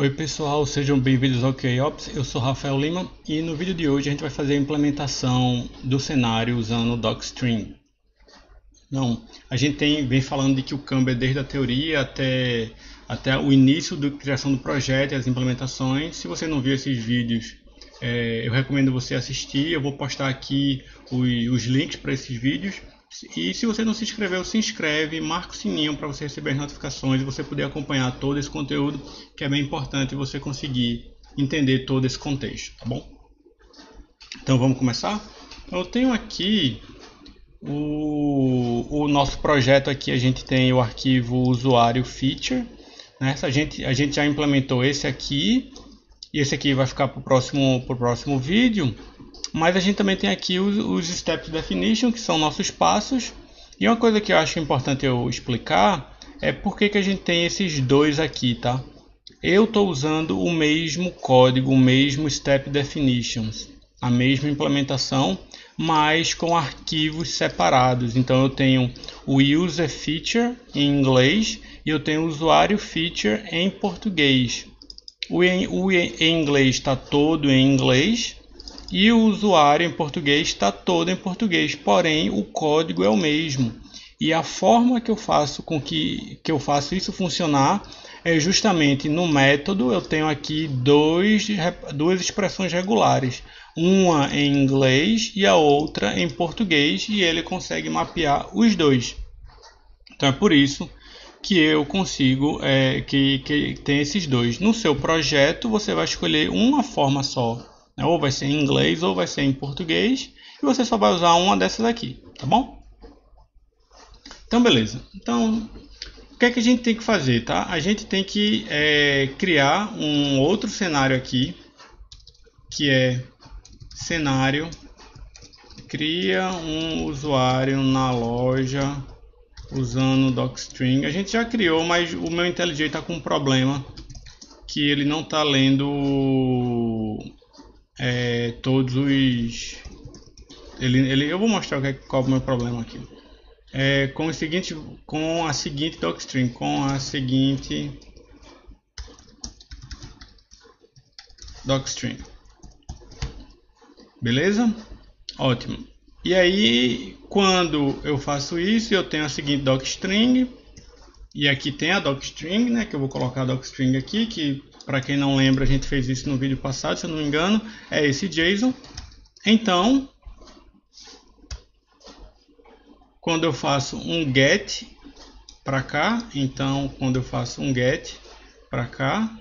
Oi pessoal, sejam bem-vindos ao KOps, eu sou Rafael Lima e no vídeo de hoje a gente vai fazer a implementação do cenário usando o docstring. Não, a gente tem, vem falando de que o Canva é desde a teoria até, até o início da criação do projeto e as implementações. Se você não viu esses vídeos, é, eu recomendo você assistir, eu vou postar aqui os, os links para esses vídeos e se você não se inscreveu, se inscreve, marca o sininho para você receber as notificações e você poder acompanhar todo esse conteúdo, que é bem importante você conseguir entender todo esse contexto, tá bom? Então vamos começar? Eu tenho aqui o, o nosso projeto aqui, a gente tem o arquivo usuário feature, né? a, gente, a gente já implementou esse aqui, e esse aqui vai ficar para o próximo, próximo vídeo. Mas a gente também tem aqui os, os Step Definition, que são nossos passos. E uma coisa que eu acho importante eu explicar é por que, que a gente tem esses dois aqui, tá? Eu estou usando o mesmo código, o mesmo Step Definitions, a mesma implementação, mas com arquivos separados. Então eu tenho o User Feature em inglês e eu tenho o Usuário Feature em português. O em, o em inglês está todo em inglês e o usuário em português está todo em português, porém o código é o mesmo. E a forma que eu faço com que, que eu faço isso funcionar é justamente no método eu tenho aqui dois, duas expressões regulares, uma em inglês e a outra em português, e ele consegue mapear os dois. Então é por isso que eu consigo é, que, que tem esses dois. No seu projeto você vai escolher uma forma só né? Ou vai ser em inglês ou vai ser em português. E você só vai usar uma dessas aqui, tá bom? Então, beleza. Então, o que é que a gente tem que fazer, tá? A gente tem que é, criar um outro cenário aqui, que é cenário cria um usuário na loja usando docstring. A gente já criou, mas o meu IntelliJ está com um problema que ele não está lendo é, todos os. Ele, ele, eu vou mostrar é, qual é o meu problema aqui. É, com o seguinte, com a seguinte docstring, com a seguinte docstring. Beleza? Ótimo. E aí, quando eu faço isso, eu tenho a seguinte docstring. E aqui tem a docstring, né? Que eu vou colocar a docstring aqui, que para quem não lembra, a gente fez isso no vídeo passado, se eu não me engano, é esse JSON. Então, quando eu faço um get para cá, então quando eu faço um get para cá,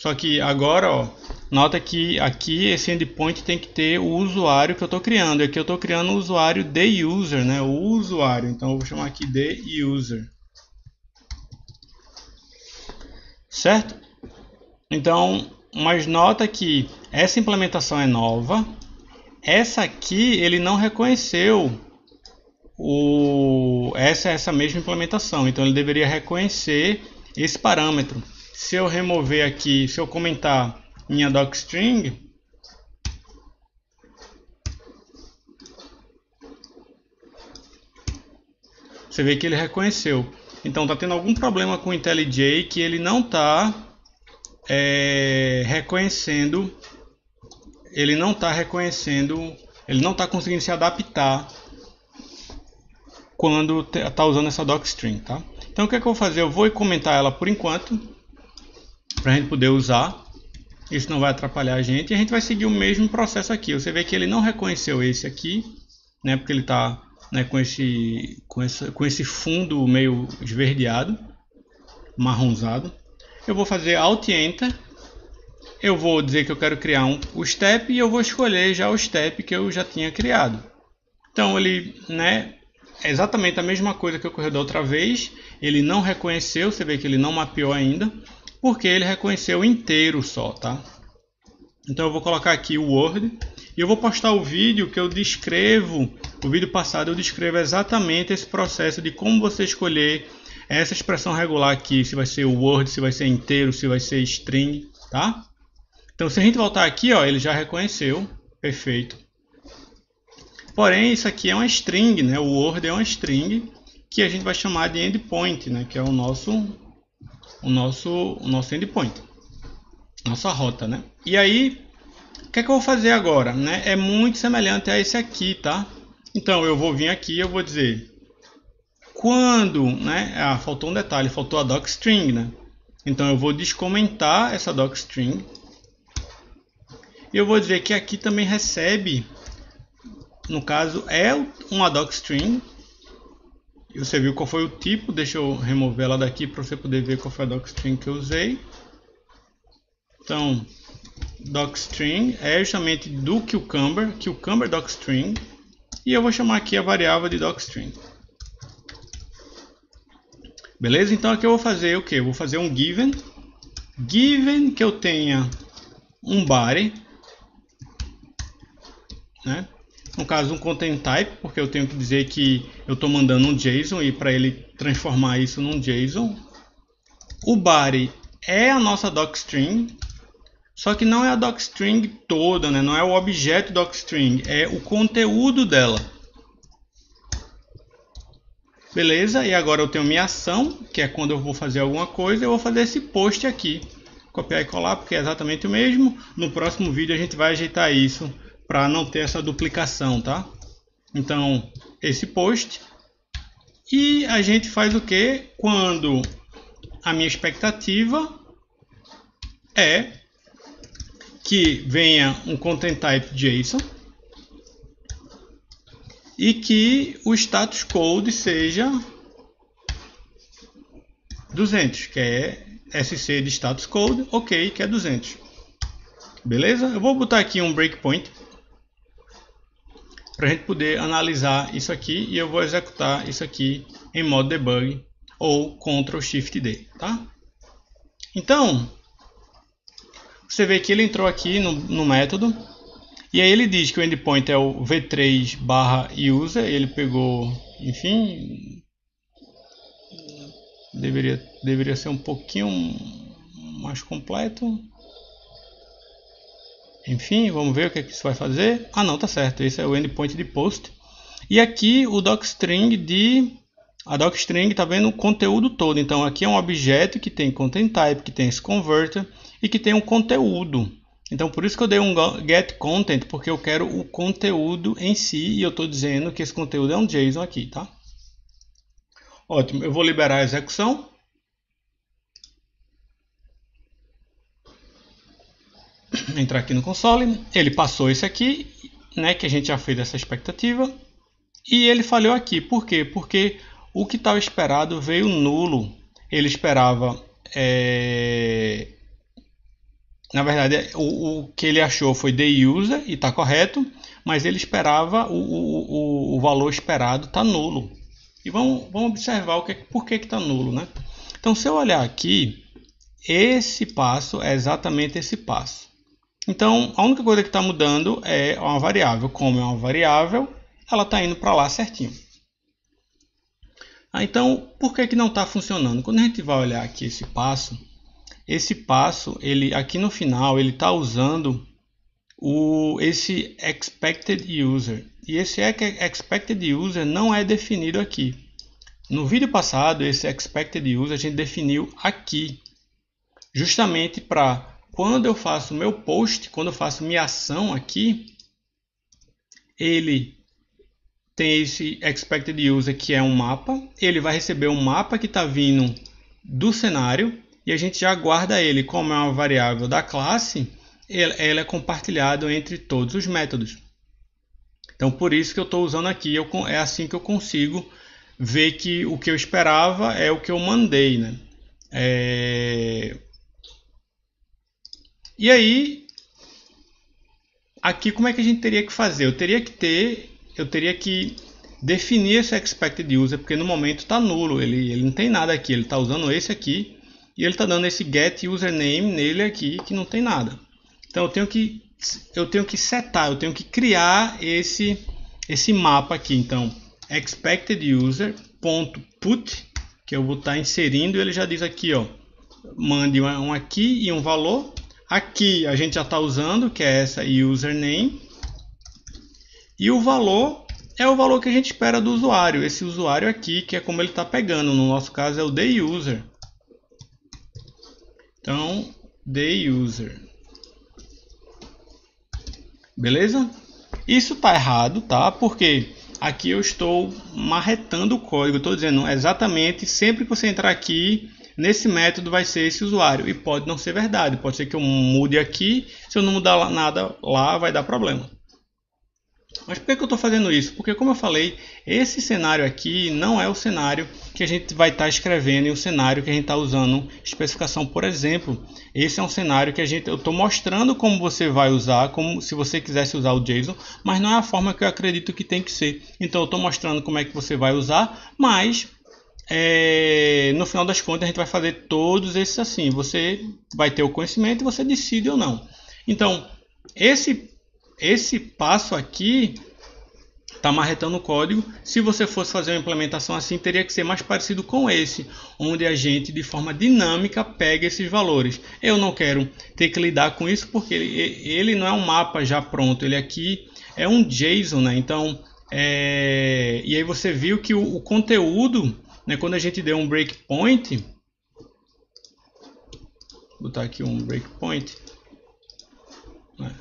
só que agora, ó, nota que aqui esse endpoint tem que ter o usuário que eu estou criando. Aqui eu estou criando o usuário de user, né? O usuário. Então eu vou chamar aqui de user. Certo? Então, mas nota que essa implementação é nova. Essa aqui ele não reconheceu o, essa essa mesma implementação. Então ele deveria reconhecer esse parâmetro. Se eu remover aqui, se eu comentar minha docstring, você vê que ele reconheceu. Então está tendo algum problema com o IntelliJ que ele não está é, reconhecendo, ele não está reconhecendo, ele não está conseguindo se adaptar quando está usando essa docstring, tá? Então o que, é que eu vou fazer? Eu vou comentar ela por enquanto, para a gente poder usar. Isso não vai atrapalhar a gente. E a gente vai seguir o mesmo processo aqui. Você vê que ele não reconheceu esse aqui, né? Porque ele está né, com, esse, com, esse, com esse fundo meio esverdeado, marronzado eu vou fazer Alt Enter, eu vou dizer que eu quero criar um, o step e eu vou escolher já o step que eu já tinha criado. Então ele, né, é exatamente a mesma coisa que ocorreu da outra vez, ele não reconheceu, você vê que ele não mapeou ainda, porque ele reconheceu inteiro só, tá? Então eu vou colocar aqui o Word e eu vou postar o vídeo que eu descrevo, o vídeo passado eu descrevo exatamente esse processo de como você escolher essa expressão regular aqui, se vai ser word, se vai ser inteiro, se vai ser string, tá? Então, se a gente voltar aqui, ó, ele já reconheceu, perfeito. Porém, isso aqui é uma string, né? O word é uma string que a gente vai chamar de endpoint, né? Que é o nosso, o nosso, o nosso endpoint. nossa rota, né? E aí, o que é que eu vou fazer agora, né? É muito semelhante a esse aqui, tá? Então eu vou vir aqui eu vou dizer quando, né? Ah, faltou um detalhe, faltou a docstring, né? Então eu vou descomentar essa docstring. E eu vou dizer que aqui também recebe, no caso é uma docstring. Você viu qual foi o tipo, deixa eu remover ela daqui para você poder ver qual foi a docstring que eu usei. Então, docstring é justamente do cucumber, cucumber docstring. E eu vou chamar aqui a variável de docstring. Beleza? Então aqui eu vou fazer o que? Eu vou fazer um given. Given que eu tenha um body. Né? No caso um content type, porque eu tenho que dizer que eu estou mandando um JSON e para ele transformar isso num JSON. O body é a nossa docstring, só que não é a docstring toda, né? não é o objeto docstring, é o conteúdo dela. Beleza, e agora eu tenho minha ação, que é quando eu vou fazer alguma coisa, eu vou fazer esse post aqui. Copiar e colar, porque é exatamente o mesmo. No próximo vídeo a gente vai ajeitar isso para não ter essa duplicação, tá? Então, esse post. E a gente faz o que? Quando a minha expectativa é que venha um content type JSON e que o status code seja 200, que é SC de status code, ok, que é 200. Beleza? Eu vou botar aqui um breakpoint para a gente poder analisar isso aqui e eu vou executar isso aqui em modo debug ou Ctrl Shift D, tá? Então, você vê que ele entrou aqui no, no método e aí ele diz que o endpoint é o v3 barra user, ele pegou, enfim, deveria, deveria ser um pouquinho mais completo. Enfim, vamos ver o que, é que isso vai fazer. Ah não, tá certo, esse é o endpoint de post. E aqui o docstring de... A docstring está vendo o conteúdo todo, então aqui é um objeto que tem content type, que tem esse converter e que tem um conteúdo. Então por isso que eu dei um get content, porque eu quero o conteúdo em si e eu estou dizendo que esse conteúdo é um JSON aqui, tá? Ótimo, eu vou liberar a execução. Entrar aqui no console, ele passou esse aqui, né, que a gente já fez essa expectativa, e ele falhou aqui. Por quê? Porque o que estava esperado veio nulo. Ele esperava é, na verdade, o, o que ele achou foi the user e está correto, mas ele esperava o, o, o valor esperado está nulo. E vamos, vamos observar o que, por que está nulo. Né? Então, se eu olhar aqui, esse passo é exatamente esse passo. Então, a única coisa que está mudando é uma variável. Como é uma variável, ela está indo para lá certinho. Ah, então, por que, que não está funcionando? Quando a gente vai olhar aqui esse passo, esse passo, ele aqui no final, ele está usando o, esse expected user. E esse expected user não é definido aqui. No vídeo passado, esse expected user a gente definiu aqui, justamente para quando eu faço meu post, quando eu faço minha ação aqui, ele tem esse expected user que é um mapa, ele vai receber um mapa que está vindo do cenário e a gente já guarda ele como é uma variável da classe, ele é compartilhado entre todos os métodos. Então por isso que eu estou usando aqui, eu, é assim que eu consigo ver que o que eu esperava é o que eu mandei. Né? É... E aí, aqui como é que a gente teria que fazer? Eu teria que ter, eu teria que definir esse expected user, porque no momento está nulo, ele, ele não tem nada aqui, ele está usando esse aqui e ele está dando esse get username nele aqui que não tem nada. Então eu tenho que eu tenho que setar, eu tenho que criar esse esse mapa aqui. Então expected user ponto put que eu vou estar tá inserindo ele já diz aqui ó mande um aqui e um valor. Aqui a gente já está usando que é essa username. E o valor é o valor que a gente espera do usuário. Esse usuário aqui que é como ele está pegando. No nosso caso é o the user então, the user. Beleza? Isso está errado, tá? Porque aqui eu estou marretando o código. Estou dizendo exatamente sempre que você entrar aqui nesse método vai ser esse usuário e pode não ser verdade. Pode ser que eu mude aqui, se eu não mudar nada lá vai dar problema. Mas por que eu estou fazendo isso? Porque, como eu falei, esse cenário aqui não é o cenário que a gente vai estar tá escrevendo e o cenário que a gente está usando especificação. Por exemplo, esse é um cenário que a gente, eu estou mostrando como você vai usar, como se você quisesse usar o JSON, mas não é a forma que eu acredito que tem que ser. Então, eu estou mostrando como é que você vai usar, mas é, no final das contas a gente vai fazer todos esses assim. Você vai ter o conhecimento e você decide ou não. Então, esse esse passo aqui está marretando o código. Se você fosse fazer uma implementação assim, teria que ser mais parecido com esse, onde a gente de forma dinâmica pega esses valores. Eu não quero ter que lidar com isso porque ele, ele não é um mapa já pronto, ele aqui é um JSON, né? Então, é... e aí você viu que o, o conteúdo, né, quando a gente deu um breakpoint, vou botar aqui um breakpoint, né?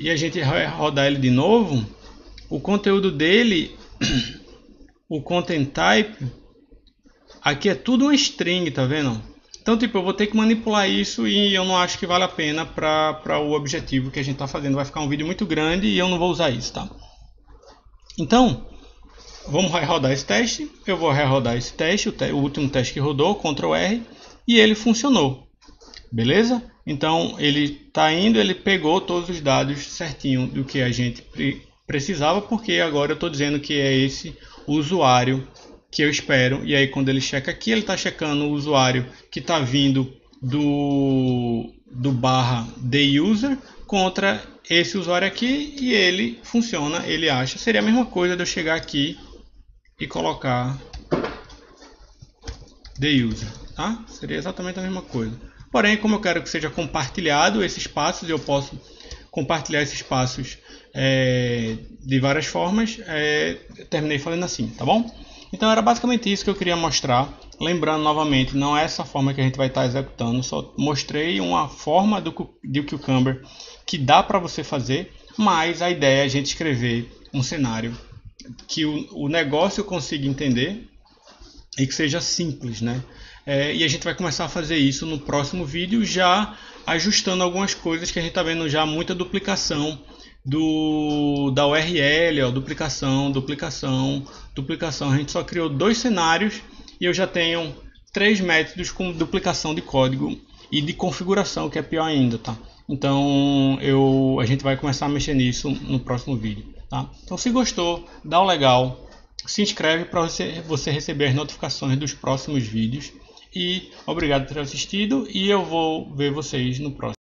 E a gente rodar ele de novo, o conteúdo dele, o content type, aqui é tudo uma string, tá vendo? Então, tipo, eu vou ter que manipular isso e eu não acho que vale a pena para o objetivo que a gente está fazendo. Vai ficar um vídeo muito grande e eu não vou usar isso, tá? Então, vamos rodar esse teste. Eu vou rerodar esse teste, o, te o último teste que rodou, Ctrl R, e ele funcionou. Beleza? Então ele está indo, ele pegou todos os dados certinho do que a gente precisava, porque agora eu estou dizendo que é esse usuário que eu espero. E aí quando ele checa aqui, ele está checando o usuário que está vindo do, do barra the user contra esse usuário aqui e ele funciona, ele acha. Seria a mesma coisa de eu chegar aqui e colocar the user, tá? Seria exatamente a mesma coisa. Porém, como eu quero que seja compartilhado esses passos, eu posso compartilhar esses passos é, de várias formas. É, terminei falando assim, tá bom? Então era basicamente isso que eu queria mostrar. Lembrando novamente, não é essa forma que a gente vai estar executando, só mostrei uma forma do, de Cucumber que dá para você fazer, mas a ideia é a gente escrever um cenário que o, o negócio consiga entender e que seja simples, né? É, e a gente vai começar a fazer isso no próximo vídeo, já ajustando algumas coisas que a gente está vendo já muita duplicação do da URL, ó, duplicação, duplicação, duplicação. A gente só criou dois cenários e eu já tenho três métodos com duplicação de código e de configuração, que é pior ainda, tá? Então eu, a gente vai começar a mexer nisso no próximo vídeo, tá? Então se gostou, dá o um legal, se inscreve para você, você receber as notificações dos próximos vídeos. E obrigado por ter assistido e eu vou ver vocês no próximo.